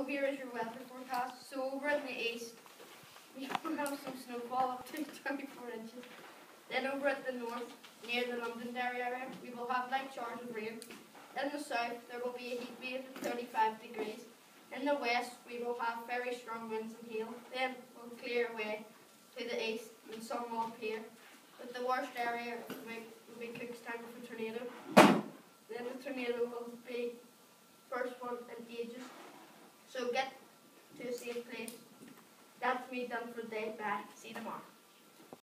So here is your weather forecast. So over in the east, we will have some snowfall up to 24 inches. Then over at the north, near the Londonderry area, we will have light showers of rain. In the south, there will be a heat wave of 35 degrees. In the west, we will have very strong winds and hail. Then we'll clear away to the east and some will appear. But the worst area the week will be Cookstown a tornado. Then the tornado will be first one in ages. Place. That's me done for the day. Bye. See you tomorrow.